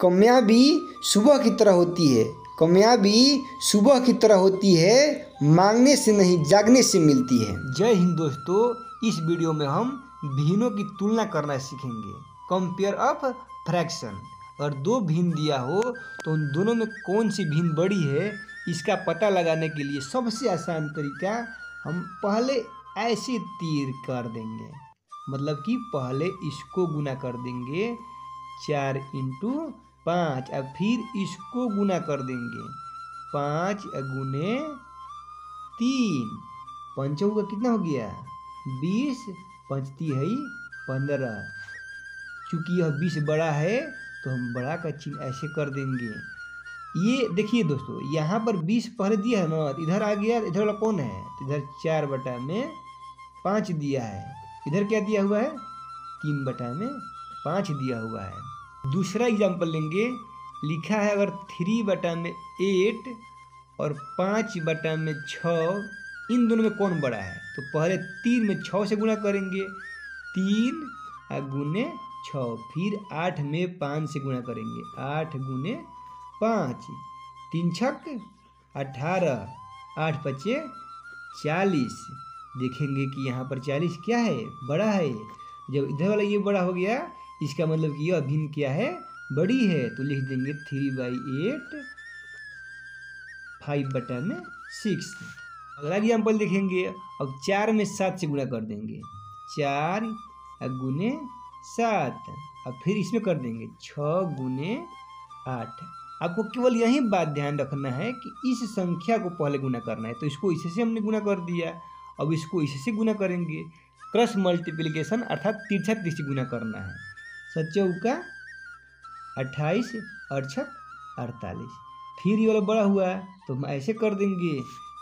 कामयाबी सुबह की तरह होती है। कामयाबी सुबह की तरह होती है, मांगने से नहीं, जागने से मिलती है। जय हिंद दोस्तों, इस वीडियो में हम भिन्नों की तुलना करना सीखेंगे। कंपेयर ऑफ़ फ्रैक्शन और दो भिन्न दिया हो तो उन दोनों में कौन सी भिन्न बड़ी है, इसका पता लगाने के लिए सबसे आसान तरीका हम पहले ऐसे तीर कर देंगे। मतलब कि पहले इसको गुना कर देंगे, चार इंटू पाँच अब फिर इसको गुना कर देंगे। पाँच गुने तीन। पंचों का कितना हो गया? बीस। पंचती है पंद्रह। चूँकि यह बीस बड़ा है तो हम बड़ा का चिन्ह ऐसे कर देंगे। ये देखिए दोस्तों, यहाँ पर बीस पहले दिया है ना इधर आ गया, इधर वाला कौन है? तो इधर चार बटा में पाँच दिया है। इधर क्या दिया हुआ है? तीन बटा में पाँच दिया हुआ है। दूसरा एग्ज़ाम्पल लेंगे। लिखा है अगर थ्री बटा में एट और पाँच बटा में छः इन दोनों में कौन बड़ा है? तो पहले तीन में छः से गुणा करेंगे। तीन गुने छः फिर आठ में पाँच से गुणा करेंगे। आठ गुने पाँच। तीन छक, अठारह। आठ पच्चे चालीस। देखेंगे कि यहाँ पर चालीस क्या है? बड़ा है। जब इधर वाला ये बड़ा हो गया इसका मतलब कि यह भिन्न क्या है? बड़ी है। तो लिख देंगे थ्री बाई एट फाइव बटा में सिक्स अगला एग्ज़ाम्पल देखेंगे। अब चार में सात से गुणा कर देंगे। चार गुने सात। अब फिर इसमें कर देंगे छ गुने आठ। आपको केवल यही बात ध्यान रखना है कि इस संख्या को पहले गुना करना है। तो इसको इसे से हमने गुना कर दिया। अब इसको इसे से गुना करेंगे। क्रस मल्टीप्लिकेशन अर्थात तिरछा तिरछी गुना करना है। सचौका अट्ठाईस अड़छक अड़तालीस। फिर ये वाला बड़ा हुआ तो हम ऐसे कर देंगे।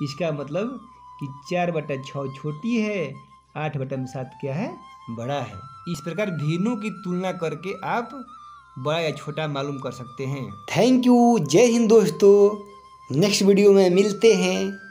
इसका मतलब कि चार बटा छः छोटी है, आठ बटा में सात क्या है? बड़ा है। इस प्रकार भिन्नों की तुलना करके आप बड़ा या छोटा मालूम कर सकते हैं। थैंक यू जय हिंद दोस्तों। नेक्स्ट वीडियो में मिलते हैं।